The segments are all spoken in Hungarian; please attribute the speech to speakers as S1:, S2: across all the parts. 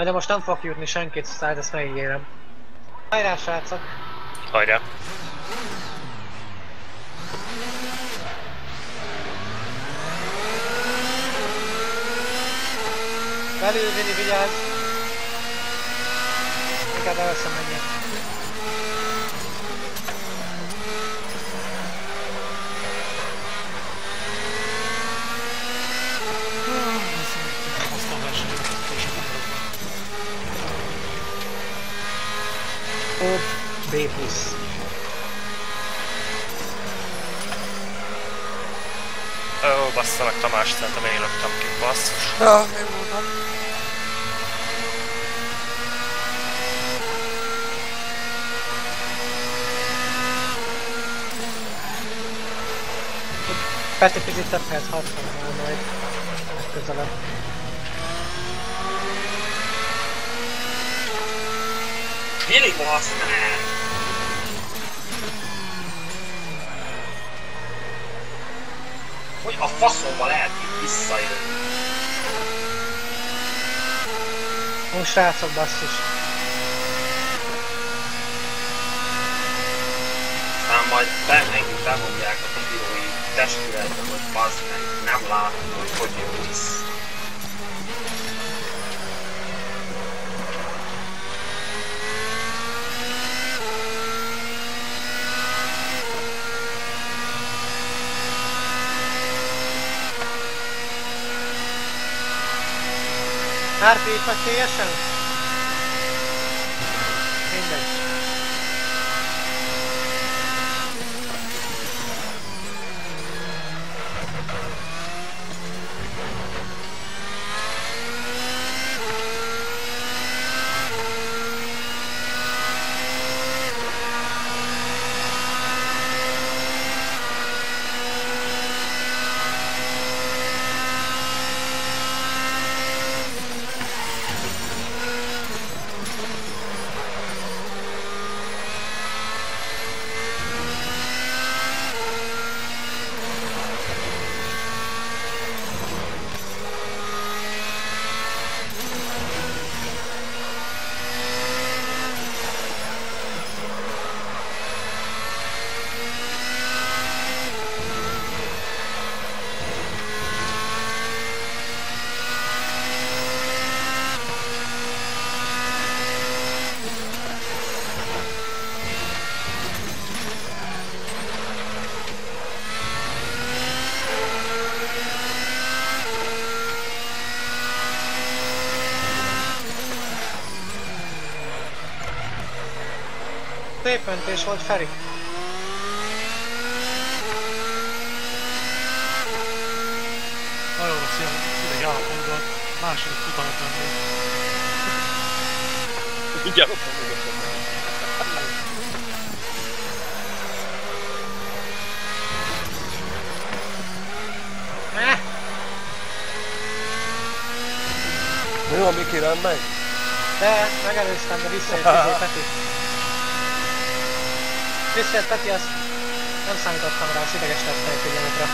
S1: Na de most nem fog jutni senkit, szóval ezt megígérem. Hajrá srácok!
S2: Hajrá!
S1: Belül, Vini, vigyázz! Inkább elveszem menjek.
S3: Azt a versenyt, hogy sokan
S1: Ó, B plusz.
S2: Ó, bassza meg Tamás, szerintem én löktem ki, basszus.
S4: Ja, mi mondom.
S1: Peti picit többhez használom majd. Közelebb.
S5: Vili bassz meg! Hogy a faszomba lehet itt visszajönni?
S1: Ó, srácok, basszus.
S5: Aztán majd bennünk bemondják a videói testületbe, hogy bazd meg, nem látom, hogy hogy jön vissza.
S1: RP itt vagy teljesen? Mindegy. Szép öntés volt, Feri.
S3: Nagyon rossz ilyen ideg állapotban második futamot menni.
S4: Mindjárt ott van Mi van, Miki, nem megy?
S1: de megelőztem, de visszajött izé Peti. Visszajött Peti, azt nem számítottam rá, az ideges lettem egy pillanatra.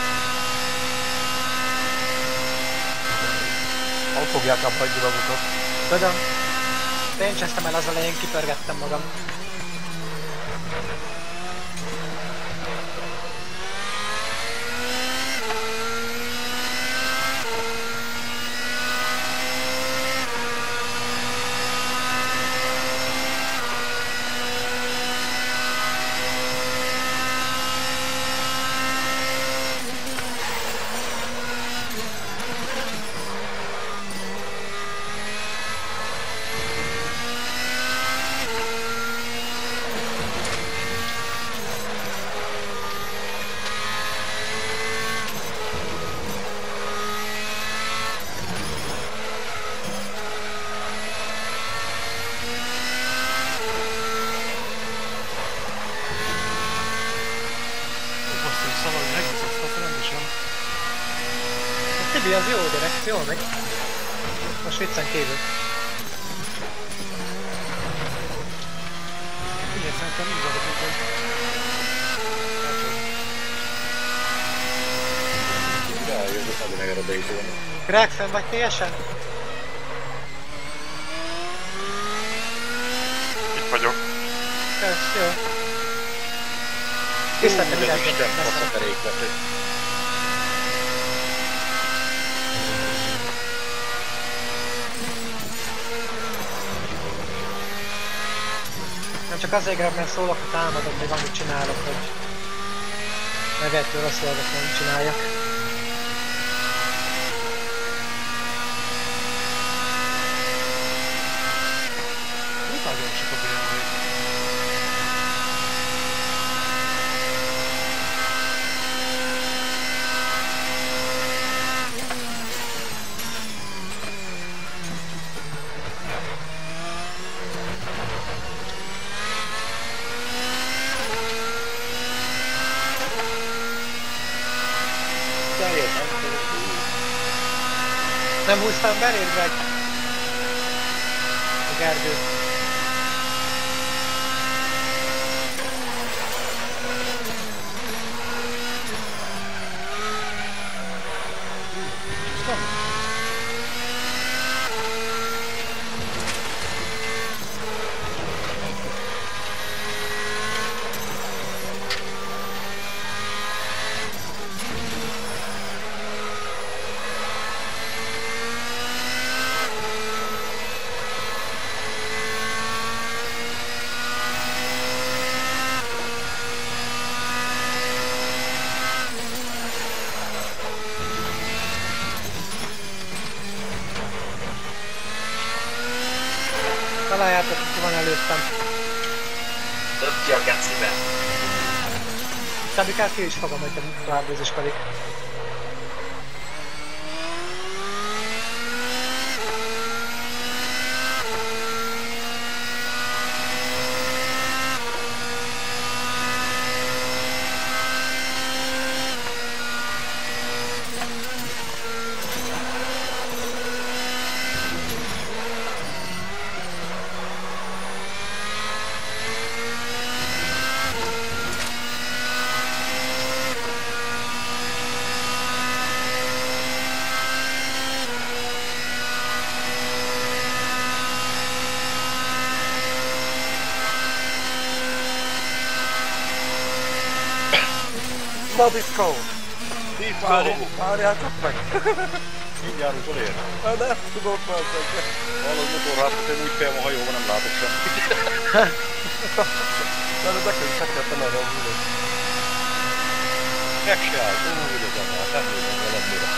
S4: Nem fogják abba hagyni magukat.
S1: Tudom. De én csesztem el az elején, kipörgettem magam. az jó gyerek, jól megy. Most viccen kívül.
S3: Igen, szerintem így vagyok, hogy...
S1: Greg, fenn vagy teljesen? Itt vagyok. Kösz, jó. Tiszteltem mindenkit.
S6: Isten,
S1: a
S6: szakerék lett.
S1: Nem csak azért grab, mert szólok, hogy támadok, még amit csinálok, hogy ne vettől rossz dolgot nem csináljak.
S3: Mit nagyon sok a BMW?
S6: Eljött, nem.
S1: Nem húztam beléd, vagy? A Gergő. Találjátok, ki van előttem.
S5: Több ki a gecibe.
S1: Szabikát ki is fogom, hogy te tovább bőzöskodik.
S4: Na diszkó! Várj- Várjátok meg!
S6: Mindjárt utolér.
S4: Hát nem tudok már meg.
S6: Valahogy motorhátot, én úgy fejem a hajóban, nem látok semmit.
S4: De ez nekem is fektettem erre a húlót.
S6: Meg se áll, úgy ügyezem már, nem tudom valamire.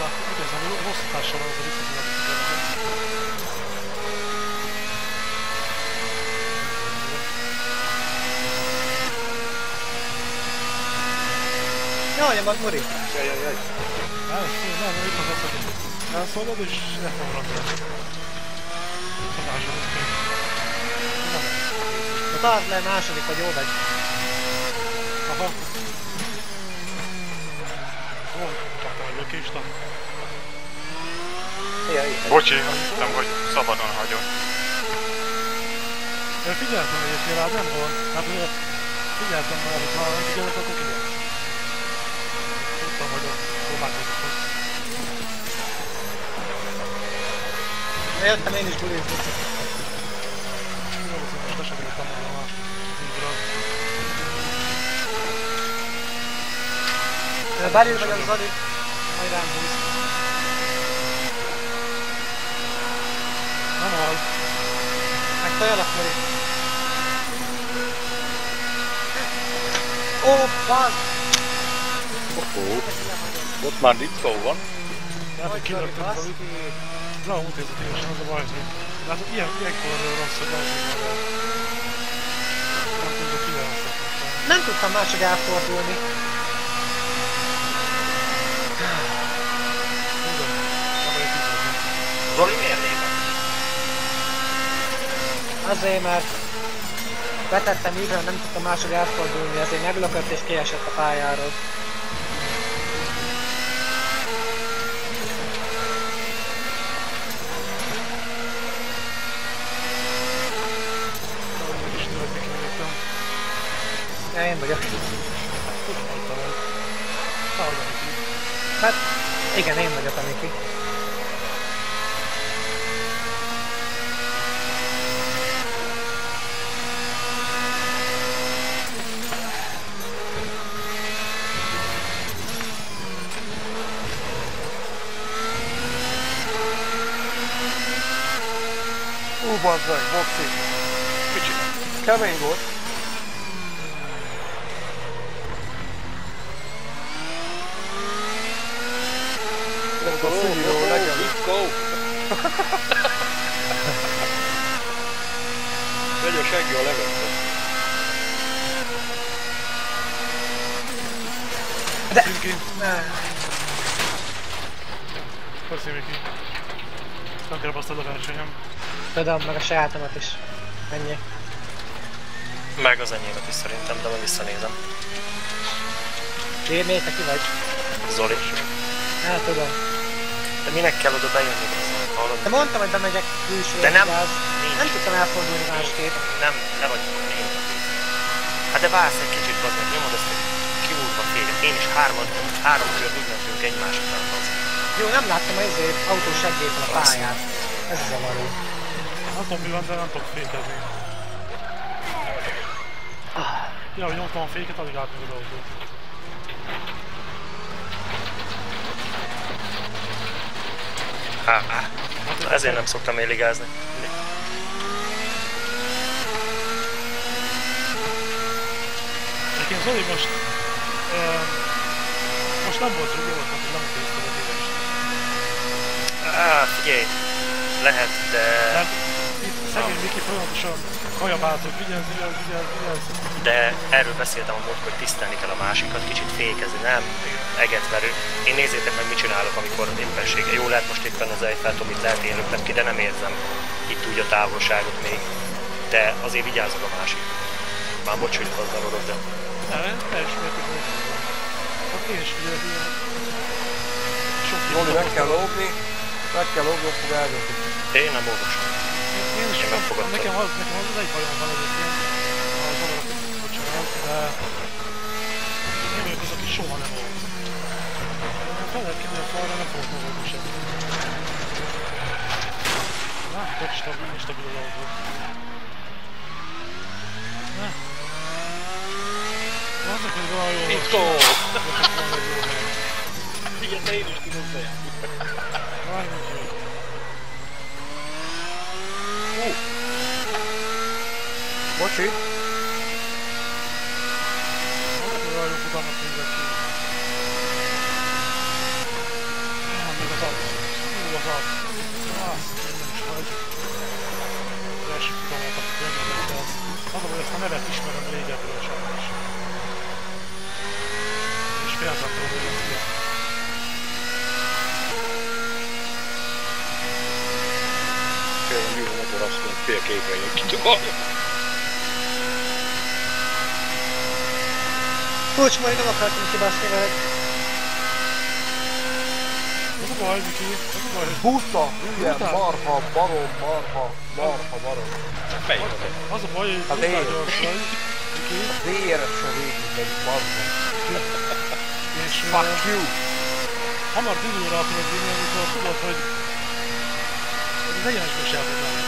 S3: Na, igazából hosszú társa van az a visszatudás.
S1: Jaj, az Muri.
S6: Jaj, jaj, jaj.
S3: Nem, nem, nem, itt az hogy elszólod és le fogom rakni. Tanácsolod ki. Na,
S1: Na tartsd le második, hogy jó vagy.
S3: Aha. Ó, kaptam egy lökést, nem?
S7: Bocsi, nem hogy szabadon hagyom.
S3: Én figyeltem egyébként nem volt. Hát figyeltem már, hogy ha figyelek, akkor figyelek. Tudtam, hogy ott próbálkozok.
S1: Jöttem én is bulizni.
S3: Jó, az most esetleg magam a zúdra.
S1: Belül vagy az Zoli. Majd rám húz.
S3: Nem az.
S1: Megtalálok, Muri. Ó, bazd!
S6: Oh, ott már diszkó van.
S3: Lehet, hogy kilöktem az Zolit. Na, útézett évesen az a baj, hogy látod, ilyen, ilyenkor rossz, hogy nem
S1: tudtam máshogy elfordulni.
S5: Zoli miért lépett?
S1: Azért, mert betettem ívre, nem tudtam máshogy elfordulni, ezért meglökött és kiesett a pályáról. Ja, én vagyok.
S3: Miki.
S1: Hát, igen, én vagyok a Miki.
S4: Ú, bazd meg, boxi.
S7: Csinál?
S4: Kemény volt.
S7: Go,
S4: szívó,
S7: go,
S4: legyen.
S7: let's go! Megy a seggi a levegőt.
S3: Miki.
S1: Ne,
S3: Köszi. Nem kell basztad a versenyem.
S1: tudom, meg a sajátomat is. Ennyi.
S2: Meg az enyémet is szerintem, de majd visszanézem.
S1: Démi, te ki vagy?
S2: Zoli.
S1: Hát tudom.
S2: De minek kell oda bejönni? Hallod?
S1: De mondtam, hogy bemegyek külső
S2: De nem.
S1: gáz.
S2: Nincs.
S1: Nem tudtam elfordulni másképp.
S2: Nem, le vagy én. Hát de vársz egy kicsit, bazd meg, nyomod ezt egy kiúrva félet. Én is hárman, három kört úgy mentünk egymás után, bazd.
S1: Jó, nem láttam az izé autós seggépen a pályát. Ez zavaró.
S3: Nem tudom mi van, de nem tudok fékezni. Ja, hogy nyomtam a féket, addig átmegy az autó.
S2: Há. Na, ezért nem szoktam éligázni.
S3: Egyébként Zoli most... Uh, most nem volt úgy, volt, hogy nem intézted az évest.
S2: Á, figyelj, lehet, de...
S3: Mert itt szegény Miki folyamatosan kajabázott, vigyázz, vigyázz, vigyázz, vigyázz.
S2: De erről beszéltem a múltkor, hogy tisztelni kell a másikat, kicsit fékezni, nem eget verő. Én nézzétek meg, mit csinálok, amikor éppensége. Jó, lehet most éppen az Eiffel mit lehet én ki, de nem érzem itt úgy a távolságot még. De azért vigyázok a másik. Már bocs, hogy gazdagodok, de
S3: Ne, teljes mértékben így van. Hát én is. Sok ilyen
S4: meg kell lógni. Meg kell lógni, azt fog eldönti.
S2: én nem olvasom.
S3: Én, én
S2: Én
S3: nem
S2: megfogadtam.
S3: nekem az, nekem az egy bajom van egyébként, bocsánat, de én vagyok az, aki soha nem volt. Fel lehet kívülni a falra, nem fogok magam semmi. Na, tök stabil, stabil az autó. Na. Azok, hogy valami jól
S7: Let's
S3: van.
S7: go!
S3: Azok, van egy jó hely.
S7: Igen, te én is tudod bejárni.
S3: Várj, hogy jó.
S4: Bocsi.
S3: Azok, hogy valami utána nézek ki. Ah, meg az autó. Hú, az autó. Ah, nem is hagy. Az első futamot, akit megnézett, az... Az a baj, ezt a nevet ismerem régebről sajnos. És féltem tőle, hogy ez ilyen.
S7: Mi van, akkor azt mondom, fél kékre jön ki.
S1: Kulcs, majd nem akartam kibaszni veled.
S3: Az az baj, hogy
S4: Buta, hülye,
S3: Buta.
S4: marha, barom, marha, marha, barom.
S7: Melyik?
S3: az a baj, hogy
S4: Hát
S3: tudtál
S4: én.
S3: gyors vagy, Miki,
S4: Véresen végig megy, meg.
S3: és
S4: Fuck you.
S3: hamar dugóra akarod vinni, amikor tudod, hogy az sem fog menni.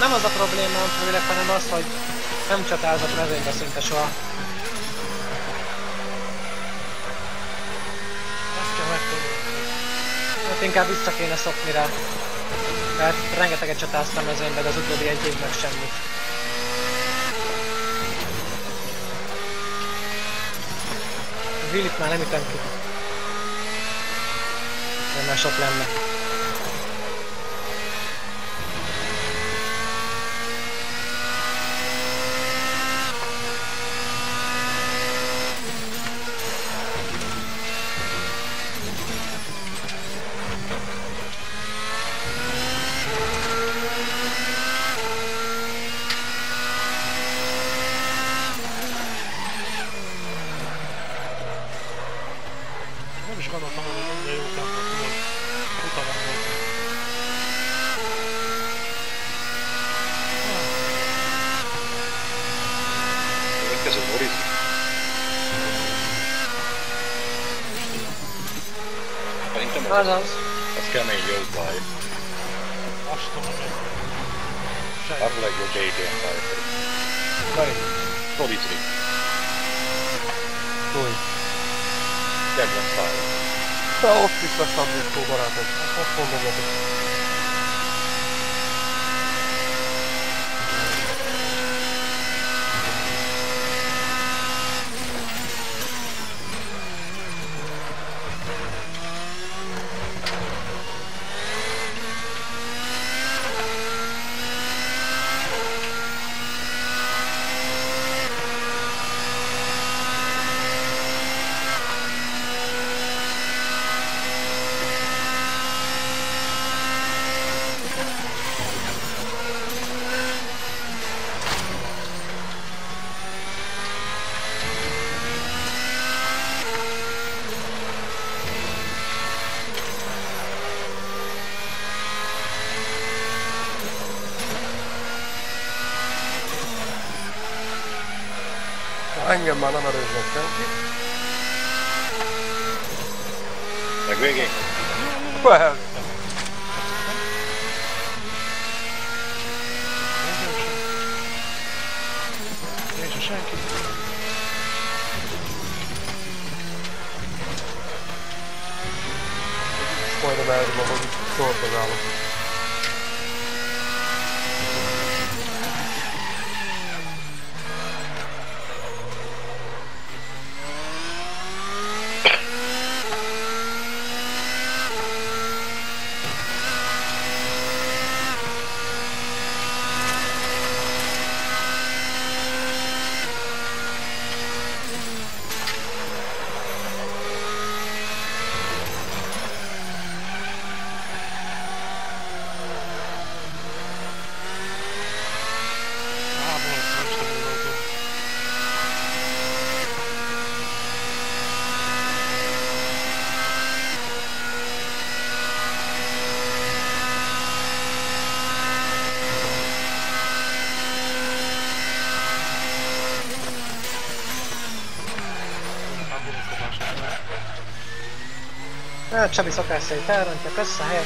S1: Nem az a problémám főleg, hanem az, hogy nem csatázott mezőnybe szinte soha.
S3: Ezt kell megtanulni.
S1: Hát inkább vissza kéne szokni rá. Mert rengeteget csatáztam mezőnybe, de az utóbbi egy évnek semmit. Willit már nem ütem ki. Nem már sok lenne.
S3: Nem is gondoltam, hogy ennyire jó tempót tudod utalandozni.
S6: Boris? Szerintem az,
S1: Azaz.
S6: az kemény jó baj.
S3: Azt tudom, hogy
S6: Az a legjobb DTM baj.
S4: Melyik?
S6: Boris Rick.
S4: Új.
S6: Kedvenc fáj.
S4: De ott is lesz Andrisztó barátom. Azt mondom neked. Na, Engem már nem erőznek senki.
S6: Meg végén?
S4: Persze.
S3: Nincs se senki.
S4: Majdnem elrúgom, hogy szortozálok.
S3: Á, volt, nem is tudom, autó. Nem gondolkodás.
S1: Hát Csabi szokás szerint elrontja, kösz a helyet.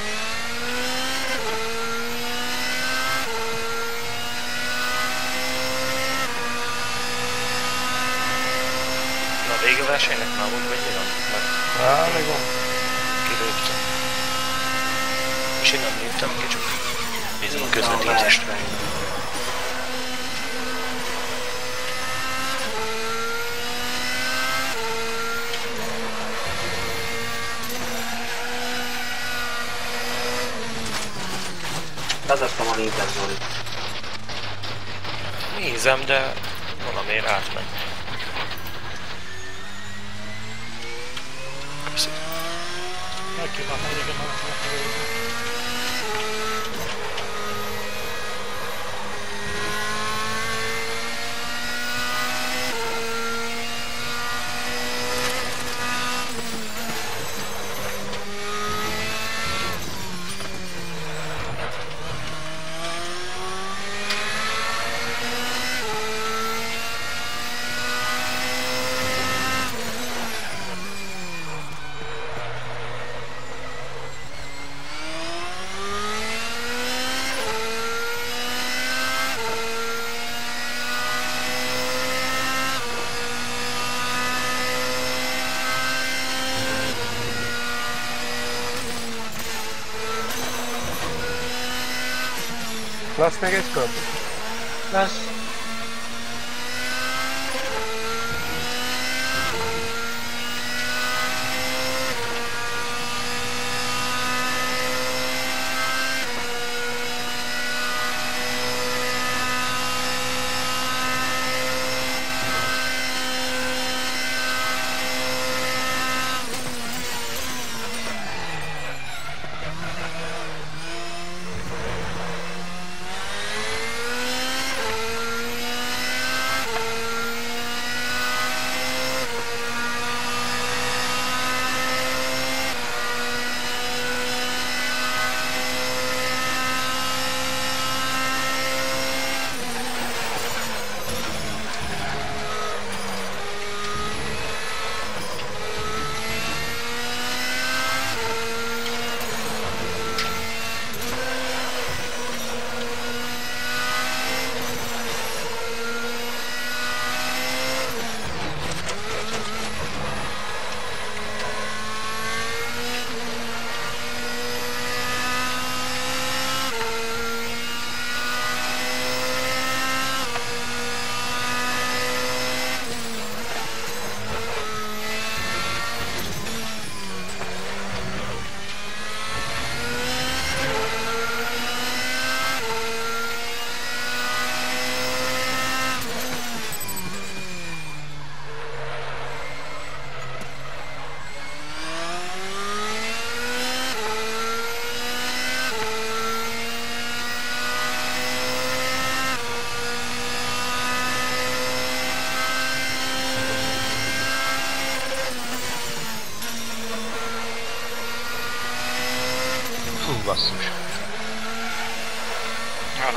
S2: Na, a vége a versenynek már volt, vagy mi van?
S4: Á, még van.
S2: kilőttem. És én nem léptem ki, csak nézem a közvetítést.
S5: Vezettem a négyet, Zoli.
S2: Nézem, de valamiért átment. Köszi.
S3: Megkívántam, hogy igen, nem tudom,
S4: Lesz még egy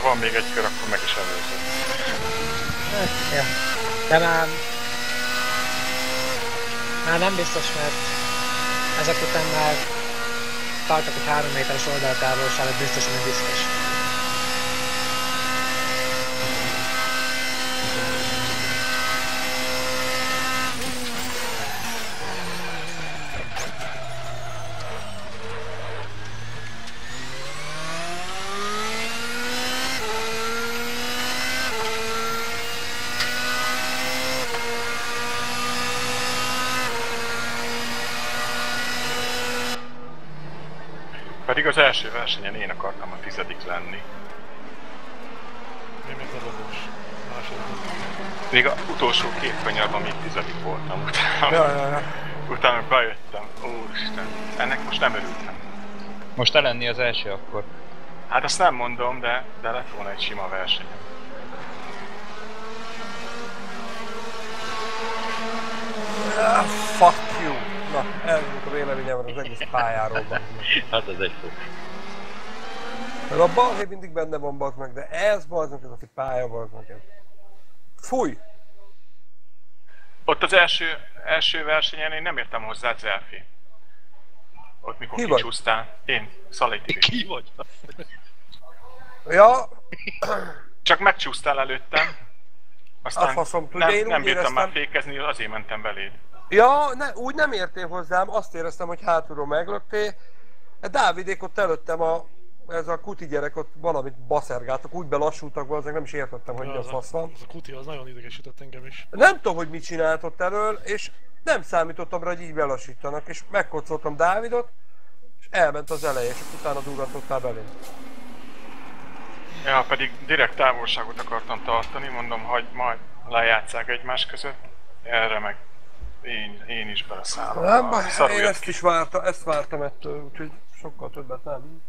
S7: van még egy kör, akkor meg is előzöm.
S1: Hát, ja. De már... Már nem biztos, mert ezek után már tartok egy 3 méteres oldaltávolságot, biztos, hogy biztos.
S7: Pedig az első versenyen én akartam a tizedik lenni.
S3: Én még dobogós. Második.
S7: Még a utolsó két kanyarban még tizedik voltam. Utána,
S4: Ja, ja, ja.
S7: utána bejöttem. Úristen, ennek most nem örültem.
S8: Most te lenni az első akkor.
S7: Hát azt nem mondom, de, de lett volna egy sima verseny.
S4: Ah, fuck. Na, ez volt a véleményem az egész pályáról.
S6: Hát ez egy fog.
S4: Mert a balhé mindig benne van bazd meg, de ez bazd meg, ez a pálya bazd meg. Fúj!
S7: Ott az első, első versenyen én nem értem hozzá Zelfi. Ott mikor
S4: Ki vagy?
S7: kicsúsztál. Én, Szalai.
S6: Ki vagy?
S4: Ja,
S7: Csak megcsúsztál előttem. Aztán
S4: A faszom,
S7: nem, nem bírtam
S4: éreztem-
S7: már fékezni, azért mentem beléd.
S4: Ja ne, úgy nem értél hozzám, azt éreztem, hogy hátulról meglöktél. De Dávidék ott előttem a, ez a kuti gyerek ott valamit baszergáltak, úgy belassultak, valószínűleg nem is értettem, hogy mi a
S3: az,
S4: fasz van.
S3: az a kuti az nagyon idegesített engem is.
S4: Nem tudom, hogy mit csinált ott elől, és nem számítottam rá, hogy így belassítanak, és megkocoltam Dávidot, és elment az eleje, és utána durrantottál belém.
S7: Ja, pedig direkt távolságot akartam tartani, mondom, hogy majd lejátszák egymás között. Erre meg én, én is beleszállom.
S4: Nem
S7: a
S4: baj, én ezt is vártam, ezt vártam ettől, úgyhogy sokkal többet nem.